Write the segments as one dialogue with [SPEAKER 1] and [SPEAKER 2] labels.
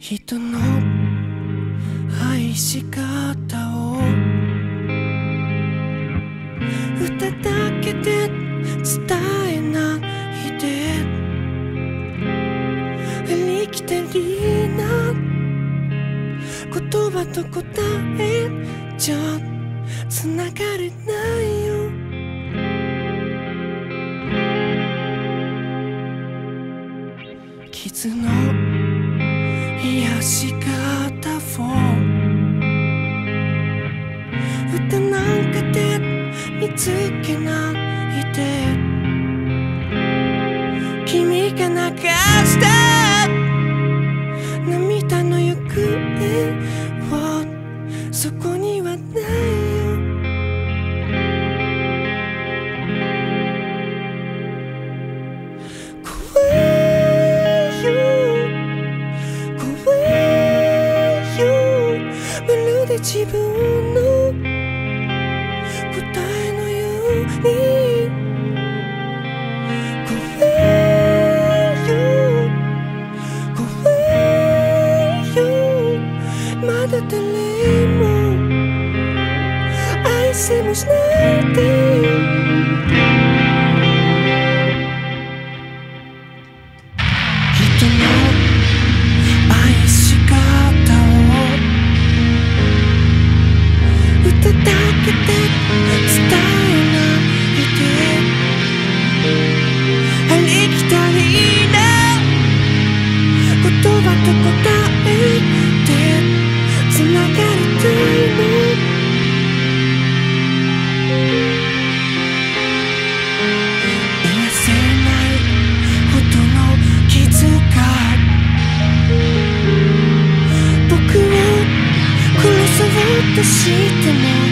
[SPEAKER 1] 人の愛し方を。歌だけで伝えないで。ありきたりな。言葉と答えじゃ。つながれないよ。傷の癒し方を歌なんかで見つけないで君が泣かした涙の行方をそこにはない。のように越えよ越えよまだ誰も愛せもしないでとしても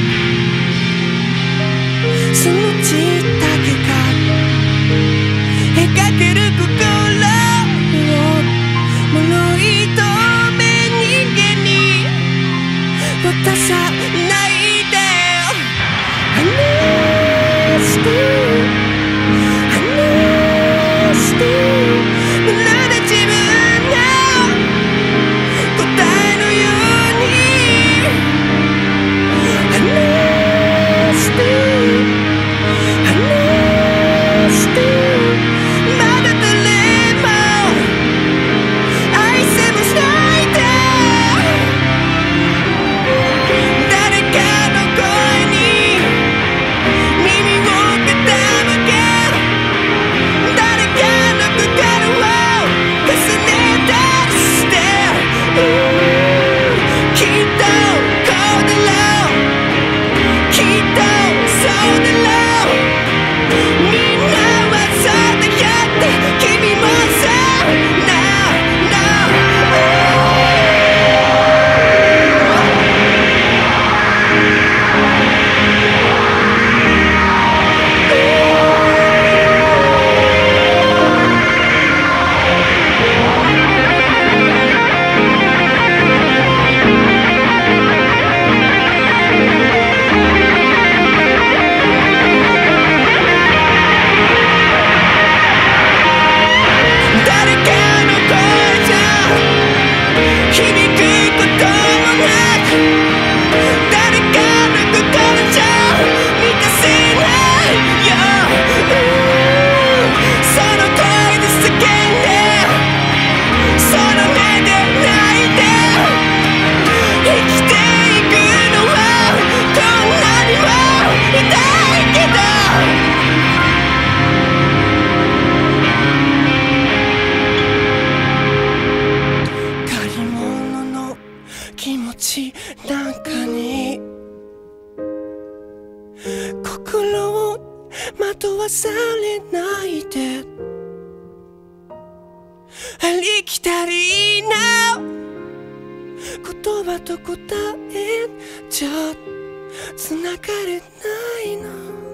[SPEAKER 1] されないで。ありきたりな。言葉と答えじゃ繋がれないの。